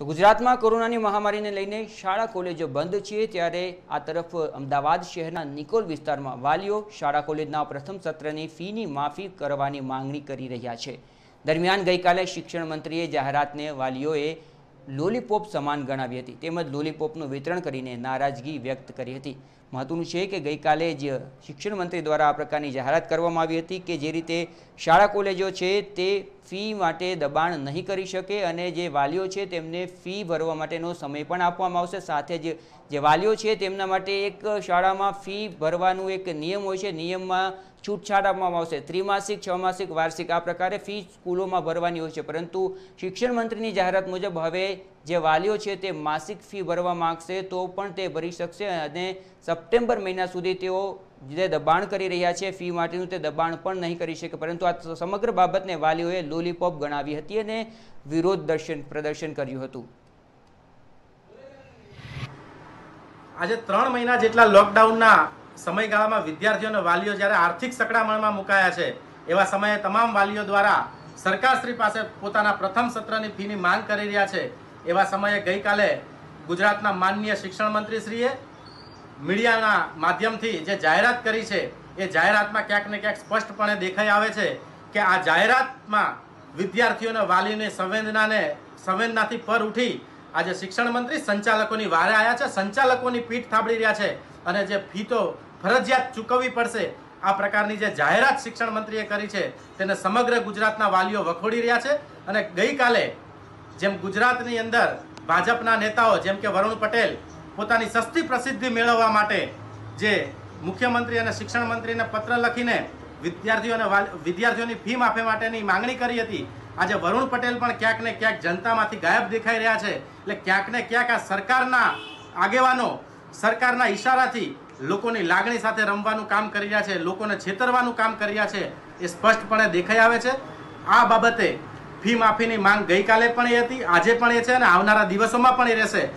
તો ગુજરાતમાં કોરોનાની મહામારીને લઈને શાળા કોલેજો બંધ છે ત્યારે આ તરફ અમદાવાદ શહેરના નિકોલ વિસ્તારમાં વાલીઓ શાળા કોલેજના પ્રથમ સત્રની ફીની માફી કરવાની માંગણી કરી રહ્યા છે. દરમિયાન ગઈકાલે શિક્ષણ મંત્રીએ જાહેરાતને વાલીઓએ લોલીપોપ સમાન ગણાવી હતી. તેમજ લોલીપોપનું વિતરણ કરીને નારાજગી વ્યક્ત કરી હતી. મહત્વનું છે કે ગઈકાલે જ શિક્ષણ મંત્રી દ્વારા આ પ્રકારની જાહેરાત કરવામાં આવી હતી કે જે રીતે શાળા કોલેજો છે તે ફી માટે દબાણ નહીં કરી શકે અને જે વાલીઓ છે તેમને ફી ભરવા માટેનો સમય પણ આપવામાં આવશે. સાથે જ જે વાલીઓ છે તેમના માટે એક શાળામાં ફી ભરવાનું એક નિયમ હોય છે. નિયમમાં છૂટછાટ આપવામાં આવશે. ત્રિમાસિક, છ માસિક, વાર્ષિક આ પ્રકારે ફી સ્કૂલોમાં ભરવાની હોય છે. પરંતુ શિક્ષણ મંત્રીની જાહેરાત મુજબ હવે જે વાલીઓ છે તે માસિક ફી ભરવા માંગશે તો પણ તે ભરી શકશે અને સપ્ટેમ્બર મહિના સુધી તેઓ જે દબાણ કરી રહ્યા છે ફી માટેનું તે દબાણ પણ નહીં કરી શકે. પરંતુ આ સમગ્ર બાબતને વાલીઓએ લોલીપોપ ગણાવી હતી અને વિરોધ દર્શન, પ્રદર્શન કર્યું હતું. આજે ત્રણ મહિના જેટલા લોકડાઉનના સમયગાળામાં વિદ્યાર્થીઓને વાલીઓ જ્યારે આર્થિક સકડામણમાં મુકાયા છે, એવા સમયે તમામ વાલીઓ દ્વારા સરકારશ્રી પાસે પોતાના પ્રથમ સત્રની ફીની માંગ કરી રહ્યા છે. એવા સમયે ગઈકાલે ગુજરાતના માનનીય શિક્ષણ મંત્રીશ્રીએ મીડિયાના માધ્યમથી જે જાહેરાત કરી છે, એ જાહેરાતમાં ક્યાંક ને ક્યાંક સ્પષ્ટપણે દેખાઈ આવે છે કે આ જાહેરાતમાં વિદ્યાર્થીઓને વાલીની સંવેદનાને, સંવેદનાથી પર ઉઠી આજે શિક્ષણ મંત્રી સંચાલકોની વારે આવ્યા છે, સંચાલકોની પીઠ થાબડી રહ્યા છે અને જે ફી તો ફરજિયાત ચૂકવવી પડશે. આ પ્રકારની જે જાહેરાત શિક્ષણ મંત્રીએ કરી છે, તેને સમગ્ર ગુજરાતના વાલીઓ વખોડી રહ્યા છે અને ગઈકાલે જેમ ગુજરાતની અંદર ભાજપના નેતાઓ, જેમ કે વરુણ પટેલ, પોતાની સસ્તી પ્રસિદ્ધિ મેળવવા માટે જે મુખ્યમંત્રી અને શિક્ષણ મંત્રીને પત્ર લખીને વિદ્યાર્થીઓને વિદ્યાર્થીઓની ફી માફે માટેની માંગણી કરી હતી. આજે વરુણ પટેલ પણ ક્યાંક ને ક્યાંક જનતામાંથી ગાયબ દેખાઈ રહ્યા છે. એટલે ક્યાંક ને ક્યાંક આ સરકારના આગેવાનો, સરકારના ઈશારાથી લોકોની લાગણી સાથે રમવાનું કામ કરી રહ્યા છે, લોકોને છેતરવાનું કામ કરી રહ્યા છે, એ સ્પષ્ટપણે દેખાઈ આવે છે. આ બાબતે ફી માફીની માંગ ગઈકાલે પણ એ હતી, આજે પણ એ છે અને આવનારા દિવસોમાં પણ એ રહેશે.